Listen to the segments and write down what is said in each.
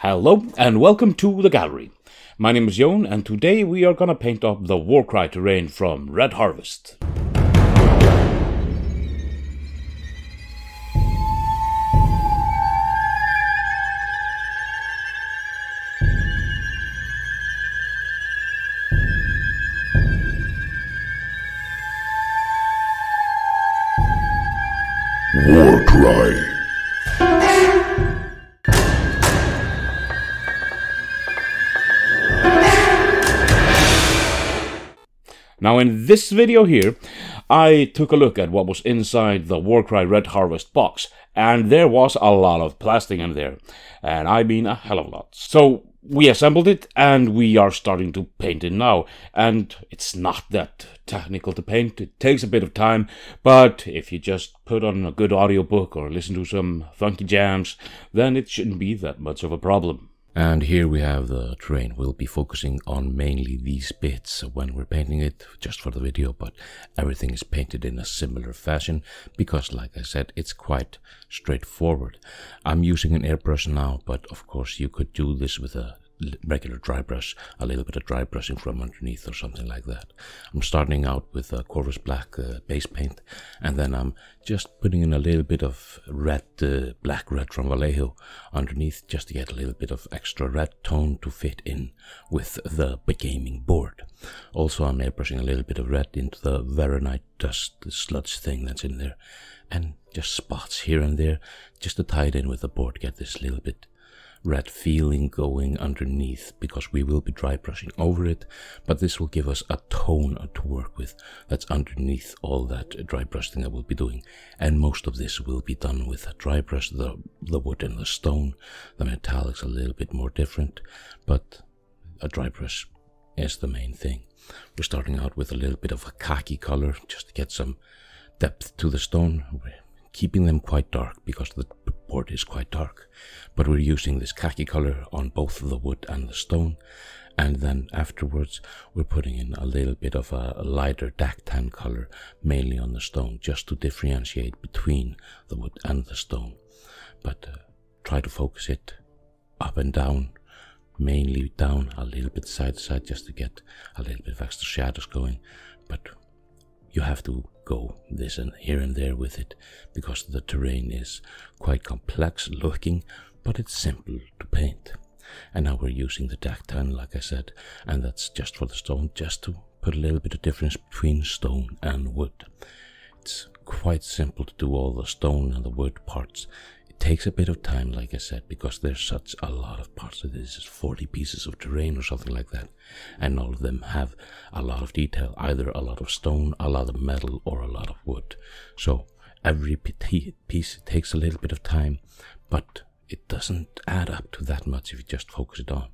Hello and welcome to the gallery. My name is Jon and today we are gonna paint up the Warcry terrain from Red Harvest. Warcry. Now in this video here, I took a look at what was inside the Warcry Red Harvest box, and there was a lot of plastic in there, and I mean a hell of a lot. So we assembled it, and we are starting to paint it now, and it's not that technical to paint, it takes a bit of time, but if you just put on a good audiobook or listen to some funky jams, then it shouldn't be that much of a problem. And here we have the terrain. We'll be focusing on mainly these bits when we're painting it, just for the video, but everything is painted in a similar fashion because, like I said, it's quite straightforward. I'm using an airbrush now, but of course you could do this with a regular dry brush, a little bit of dry brushing from underneath or something like that. I'm starting out with a Corvus Black uh, base paint and then I'm just putting in a little bit of red, uh, black red from Vallejo underneath just to get a little bit of extra red tone to fit in with the gaming board. Also I'm airbrushing a little bit of red into the Varanite dust sludge thing that's in there and just spots here and there just to tie it in with the board, get this little bit red feeling going underneath because we will be dry brushing over it, but this will give us a tone to work with that's underneath all that dry brushing that we'll be doing. And most of this will be done with a dry brush, the, the wood and the stone. The metallics a little bit more different, but a dry brush is the main thing. We're starting out with a little bit of a khaki color just to get some depth to the stone. Keeping them quite dark because the board is quite dark. But we're using this khaki color on both the wood and the stone. And then afterwards, we're putting in a little bit of a lighter dark tan color, mainly on the stone, just to differentiate between the wood and the stone. But uh, try to focus it up and down, mainly down, a little bit side to side, just to get a little bit of extra shadows going. But you have to go this and here and there with it because the terrain is quite complex looking, but it's simple to paint. And now we're using the dactyl, like I said, and that's just for the stone, just to put a little bit of difference between stone and wood. It's quite simple to do all the stone and the wood parts takes a bit of time, like I said, because there's such a lot of parts of this. It's 40 pieces of terrain or something like that. And all of them have a lot of detail, either a lot of stone, a lot of metal, or a lot of wood. So every piece takes a little bit of time, but it doesn't add up to that much if you just focus it on.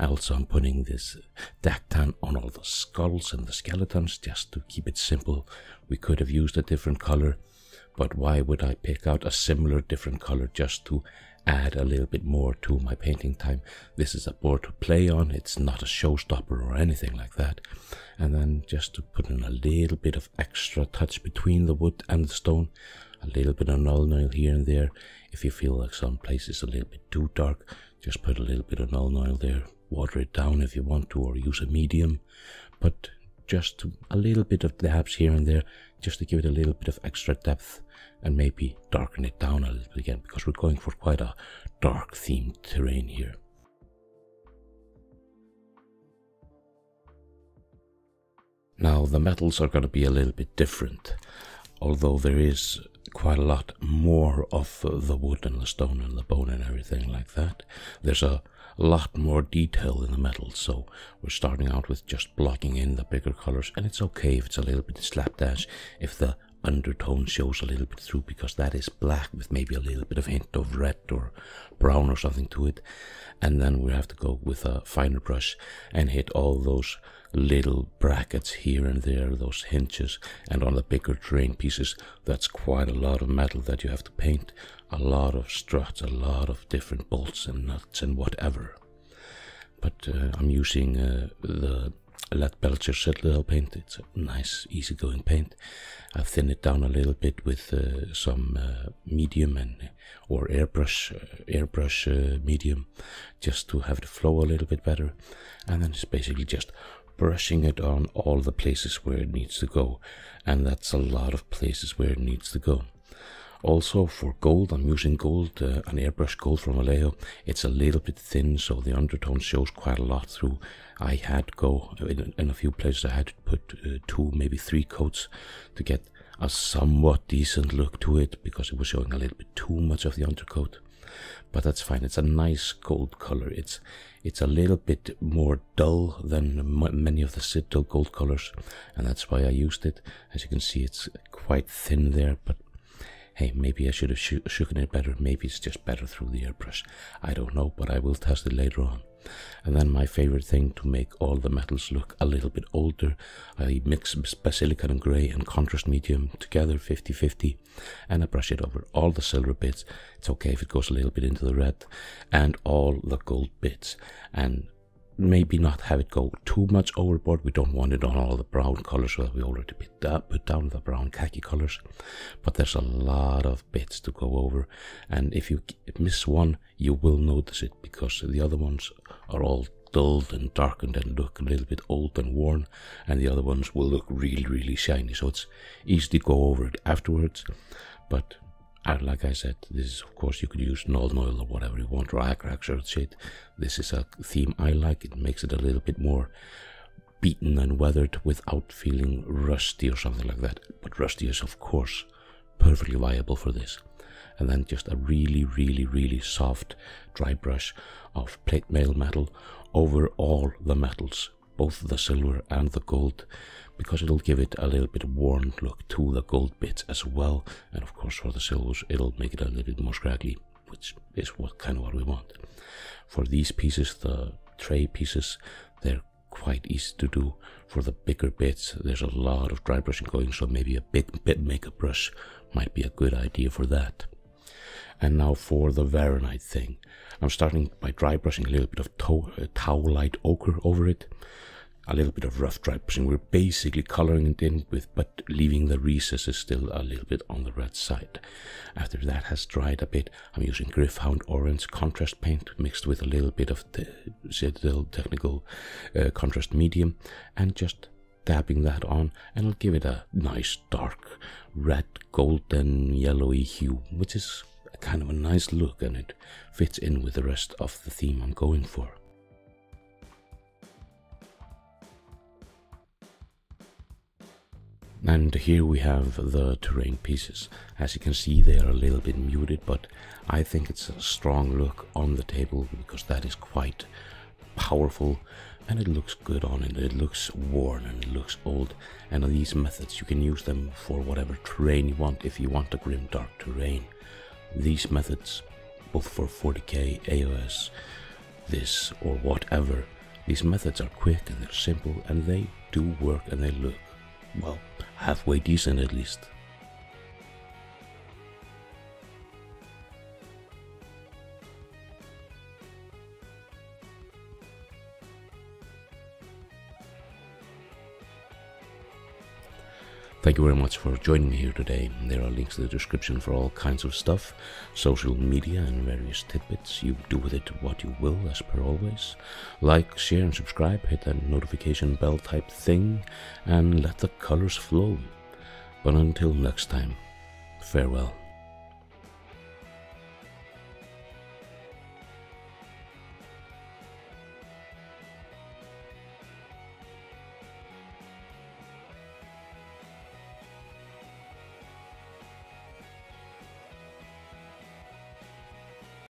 Also, I'm putting this dactan on all the skulls and the skeletons just to keep it simple. We could have used a different color, but why would I pick out a similar different color just to add a little bit more to my painting time? This is a board to play on, it's not a showstopper or anything like that. And then just to put in a little bit of extra touch between the wood and the stone, a little bit of Nuln Oil here and there. If you feel like some place is a little bit too dark, just put a little bit of Nuln Oil there. Water it down if you want to, or use a medium. But just a little bit of dabs here and there, just to give it a little bit of extra depth and maybe darken it down a little bit again because we're going for quite a dark themed terrain here. Now the metals are going to be a little bit different, although there is quite a lot more of the wood and the stone and the bone and everything like that. There's a lot more detail in the metals, so we're starting out with just blocking in the bigger colors, and it's okay if it's a little bit slapdash if the undertone shows a little bit through because that is black with maybe a little bit of hint of red or brown or something to it. And then we have to go with a finer brush and hit all those little brackets here and there those hinges and on the bigger drain pieces that's quite a lot of metal that you have to paint. A lot of struts a lot of different bolts and nuts and whatever. But uh, I'm using uh, the Leadbelcher Citadel paint. It's a nice, easygoing paint. I've thinned it down a little bit with uh, some uh, medium and or airbrush, uh, airbrush uh, medium, just to have it flow a little bit better. And then it's basically just brushing it on all the places where it needs to go, and that's a lot of places where it needs to go. Also for gold, I'm using gold, uh, an airbrush gold from Vallejo. It's a little bit thin, so the undertone shows quite a lot through. I had to go in, in a few places. I had to put uh, two, maybe three coats to get a somewhat decent look to it because it was showing a little bit too much of the undercoat. But that's fine. It's a nice gold color. It's it's a little bit more dull than many of the Citadel gold colors, and that's why I used it. As you can see, it's quite thin there, but hey, maybe I should have sh shooken it better. Maybe it's just better through the airbrush. I don't know, but I will test it later on. And then my favorite thing to make all the metals look a little bit older, I mix Basilicanum Grey and contrast medium together 50-50 and I brush it over all the silver bits. It's okay if it goes a little bit into the red and all the gold bits. And maybe not have it go too much overboard. We don't want it on all the brown colors that we already put down the brown khaki colors. But there's a lot of bits to go over. And if you miss one, you will notice it because the other ones are all dulled and darkened and look a little bit old and worn. And the other ones will look really, really shiny. So it's easy to go over it afterwards. But and like I said, this is of course you could use Nuln Oil or whatever you want, or Agrax or shit. This is a theme I like. It makes it a little bit more beaten and weathered without feeling rusty or something like that. But rusty is of course perfectly viable for this. And then just a really, really, really soft dry brush of plate mail metal over all the metals, both the silver and the gold. Because it'll give it a little bit worn look to the gold bits as well. And of course for the silvers it'll make it a little bit more scraggly which is what kind of what we want. For these pieces the tray pieces they're quite easy to do. For the bigger bits there's a lot of dry brushing going so maybe a big bit makeup brush might be a good idea for that and now for the Varanite thing I'm starting by dry brushing a little bit of Taurolite ochre over it a little bit of rough dry brushing. We're basically coloring it in with, but leaving the recesses still a little bit on the red side. After that has dried a bit, I'm using Gryph-hound Orange contrast paint mixed with a little bit of the Citadel Technical uh, contrast medium and just dabbing that on and I'll give it a nice dark red, golden, yellowy hue, which is kind of a nice look and it fits in with the rest of the theme I'm going for. And here we have the terrain pieces. As you can see, they are a little bit muted, but I think it's a strong look on the table because that is quite powerful and it looks good on it. It looks worn and it looks old. And these methods, you can use them for whatever terrain you want if you want a grim dark terrain. These methods, both for 40k, AOS, this or whatever, these methods are quick and they're simple and they do work and they look, well, halfway decent at least. Thank you very much for joining me here today. There are links in the description for all kinds of stuff, social media and various tidbits. You do with it what you will, as per always. Like, share and subscribe, hit that notification bell type thing, and let the colors flow. But until next time, farewell.